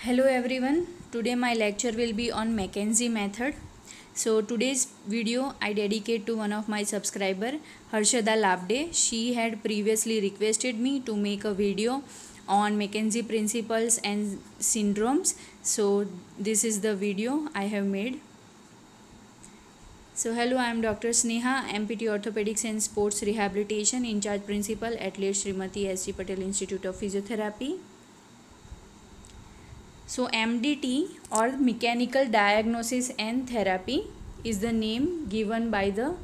Hello everyone. Today my lecture will be on McKenzie method. So today's video I dedicate to one of my subscriber Harshada Labde. She had previously requested me to make a video on McKenzie principles and syndromes. So this is the video I have made. So hello, I am Dr. Sneha, MPT Orthopedics and Sports Rehabilitation in charge principal at late Srimati S. G. Patel Institute of Physiotherapy. So MDT or mechanical diagnosis and therapy is the name given by the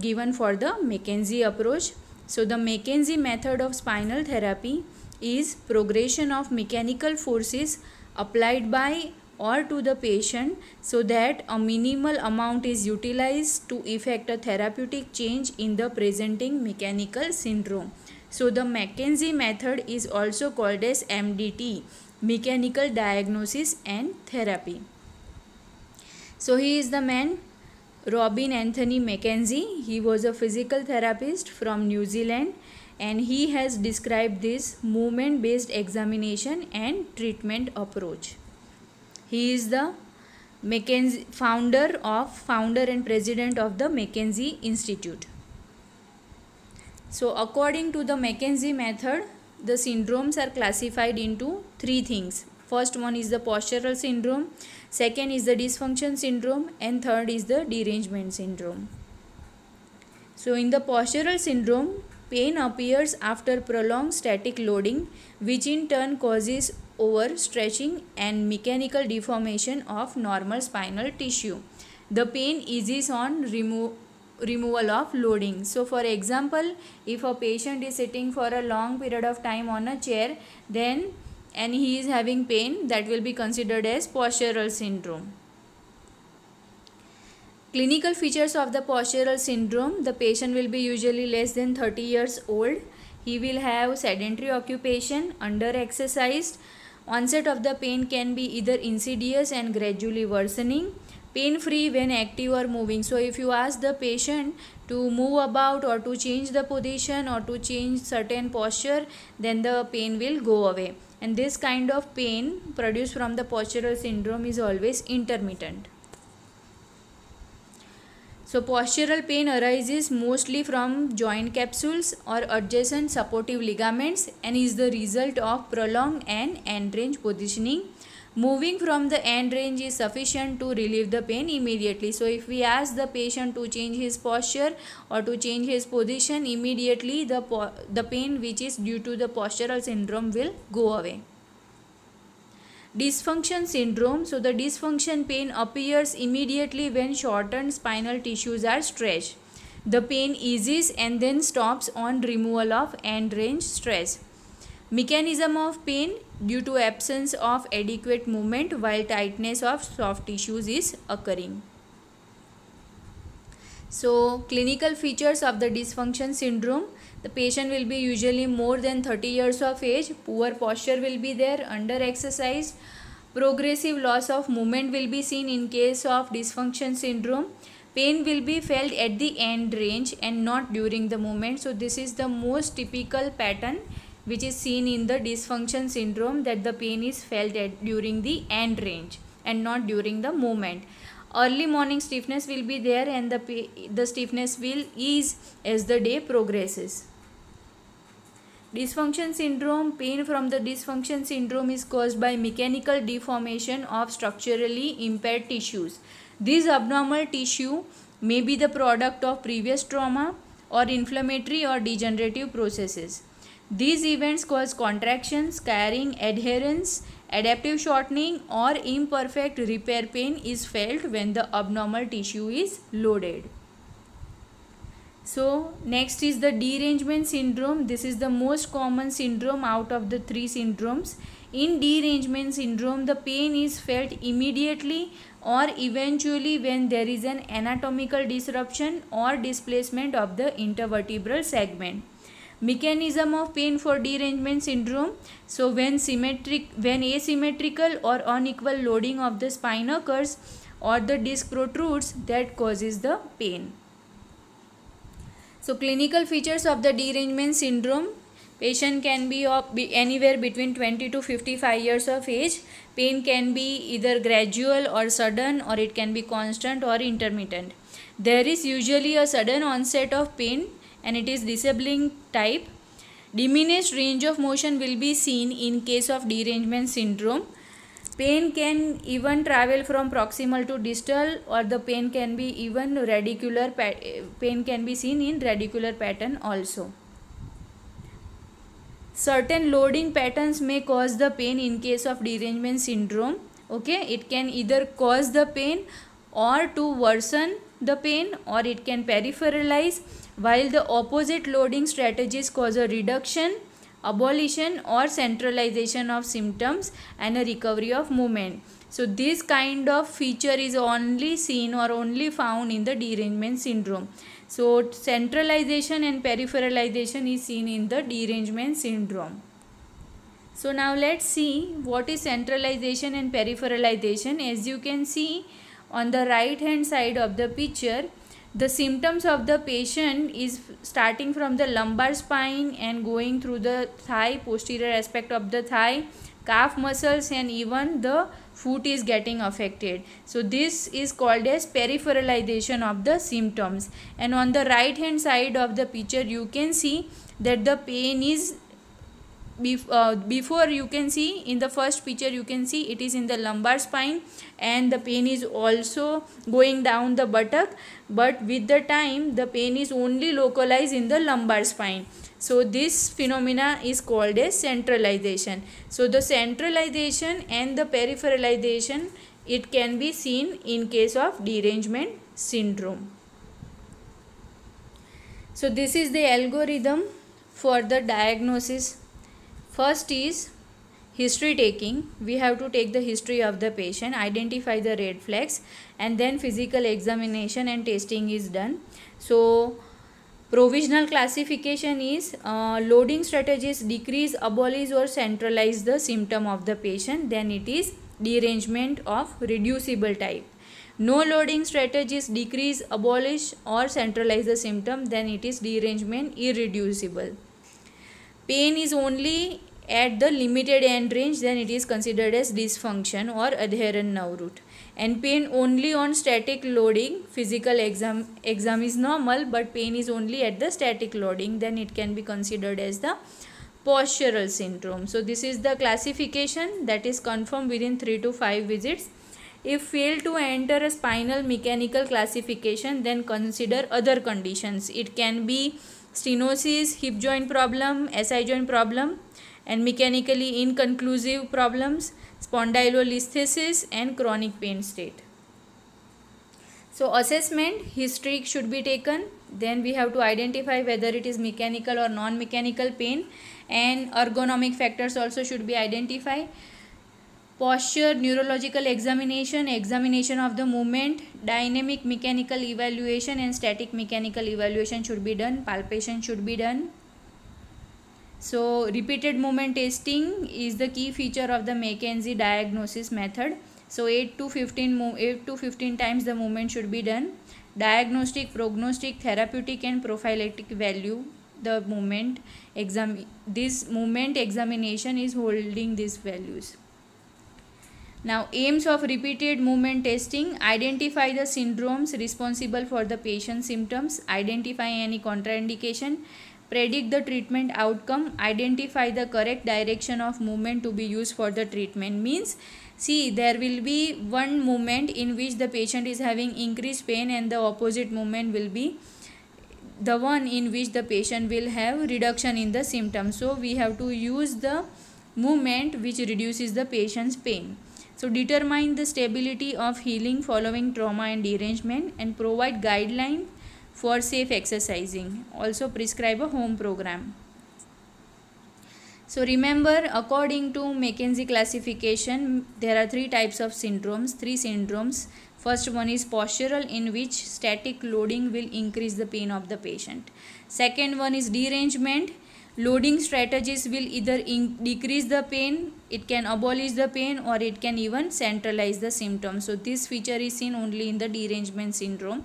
given for the McKenzie approach. So the McKenzie method of spinal therapy is progression of mechanical forces applied by or to the patient so that a minimal amount is utilized to effect a therapeutic change in the presenting mechanical syndrome. So the McKenzie method is also called as MDT mechanical diagnosis and therapy. So he is the man Robin Anthony McKenzie. He was a physical therapist from New Zealand and he has described this movement based examination and treatment approach. He is the McKenzie founder of founder and president of the McKenzie Institute. So according to the McKenzie method, the syndromes are classified into three things. First one is the postural syndrome, second is the dysfunction syndrome and third is the derangement syndrome. So in the postural syndrome, pain appears after prolonged static loading which in turn causes overstretching and mechanical deformation of normal spinal tissue. The pain eases on remo removal of loading. So for example, if a patient is sitting for a long period of time on a chair, then and he is having pain that will be considered as postural syndrome. Clinical features of the postural syndrome, the patient will be usually less than 30 years old. He will have sedentary occupation, under exercised. Onset of the pain can be either insidious and gradually worsening pain free when active or moving. So if you ask the patient to move about or to change the position or to change certain posture then the pain will go away. And this kind of pain produced from the postural syndrome is always intermittent. So postural pain arises mostly from joint capsules or adjacent supportive ligaments and is the result of prolonged and end range positioning Moving from the end range is sufficient to relieve the pain immediately. So if we ask the patient to change his posture or to change his position immediately the, the pain which is due to the postural syndrome will go away. Dysfunction syndrome. So the dysfunction pain appears immediately when shortened spinal tissues are stretched. The pain eases and then stops on removal of end range stress. Mechanism of pain due to absence of adequate movement while tightness of soft tissues is occurring. So, clinical features of the dysfunction syndrome. The patient will be usually more than 30 years of age. Poor posture will be there, under exercise. Progressive loss of movement will be seen in case of dysfunction syndrome. Pain will be felt at the end range and not during the movement. So, this is the most typical pattern which is seen in the dysfunction syndrome that the pain is felt at during the end range and not during the movement. Early morning stiffness will be there and the, the stiffness will ease as the day progresses. Dysfunction syndrome, pain from the dysfunction syndrome is caused by mechanical deformation of structurally impaired tissues. This abnormal tissue may be the product of previous trauma or inflammatory or degenerative processes. These events cause contractions, scarring, adherence, adaptive shortening or imperfect repair pain is felt when the abnormal tissue is loaded. So next is the derangement syndrome. This is the most common syndrome out of the three syndromes. In derangement syndrome, the pain is felt immediately or eventually when there is an anatomical disruption or displacement of the intervertebral segment mechanism of pain for derangement syndrome. So when symmetric when asymmetrical or unequal loading of the spine occurs or the disc protrudes that causes the pain. So clinical features of the derangement syndrome. Patient can be of be anywhere between 20 to 55 years of age. Pain can be either gradual or sudden or it can be constant or intermittent. There is usually a sudden onset of pain and it is disabling type. Diminished range of motion will be seen in case of derangement syndrome. Pain can even travel from proximal to distal or the pain can be even radicular eh, pain can be seen in radicular pattern also. Certain loading patterns may cause the pain in case of derangement syndrome. Okay? It can either cause the pain or to worsen the pain or it can peripheralize while the opposite loading strategies cause a reduction abolition or centralization of symptoms and a recovery of movement so this kind of feature is only seen or only found in the derangement syndrome so centralization and peripheralization is seen in the derangement syndrome. So now let's see what is centralization and peripheralization. As you can see on the right hand side of the picture, the symptoms of the patient is starting from the lumbar spine and going through the thigh, posterior aspect of the thigh, calf muscles and even the foot is getting affected. So this is called as peripheralization of the symptoms. And on the right hand side of the picture you can see that the pain is uh, before you can see in the first picture you can see it is in the lumbar spine and the pain is also going down the buttock but with the time the pain is only localized in the lumbar spine so this phenomena is called as centralization. So the centralization and the peripheralization it can be seen in case of derangement syndrome. So this is the algorithm for the diagnosis. First is history taking. We have to take the history of the patient, identify the red flags and then physical examination and testing is done. So Provisional classification is uh, loading strategies decrease, abolish or centralize the symptom of the patient. Then it is derangement of reducible type. No loading strategies decrease, abolish or centralize the symptom. Then it is derangement irreducible. Pain is only at the limited end range. Then it is considered as dysfunction or adherent nerve root. And pain only on static loading physical exam exam is normal but pain is only at the static loading then it can be considered as the postural syndrome. So this is the classification that is confirmed within 3 to 5 visits. If fail to enter a spinal mechanical classification then consider other conditions. It can be stenosis hip joint problem si joint problem and mechanically inconclusive problems spondylolisthesis and chronic pain state. So assessment history should be taken then we have to identify whether it is mechanical or non-mechanical pain and ergonomic factors also should be identified posture neurological examination examination of the movement dynamic mechanical evaluation and static mechanical evaluation should be done palpation should be done so repeated movement testing is the key feature of the McKenzie diagnosis method. So 8 to 15 8 to 15 times the movement should be done. Diagnostic, prognostic, therapeutic and prophylactic value the movement exam this movement examination is holding these values. Now aims of repeated movement testing identify the syndromes responsible for the patient symptoms identify any contraindication predict the treatment outcome identify the correct direction of movement to be used for the treatment. Means see there will be one movement in which the patient is having increased pain and the opposite movement will be the one in which the patient will have reduction in the symptoms. So we have to use the movement which reduces the patient's pain so determine the stability of healing following trauma and derangement and provide guideline for safe exercising. Also prescribe a home program. So remember according to McKenzie classification there are three types of syndromes, three syndromes. First one is postural in which static loading will increase the pain of the patient. Second one is derangement. Loading strategies will either decrease the pain, it can abolish the pain or it can even centralize the symptoms. So this feature is seen only in the derangement syndrome.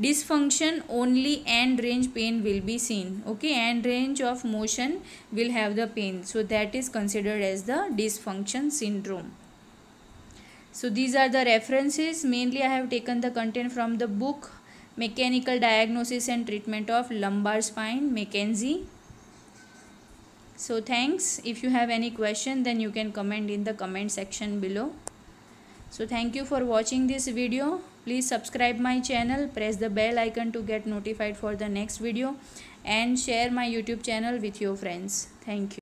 Dysfunction only end range pain will be seen. Okay end range of motion will have the pain. So that is considered as the dysfunction syndrome. So these are the references. Mainly i have taken the content from the book mechanical diagnosis and treatment of lumbar spine mckenzie so thanks. If you have any question then you can comment in the comment section below. So thank you for watching this video. Please subscribe my channel. Press the bell icon to get notified for the next video. And share my youtube channel with your friends. Thank you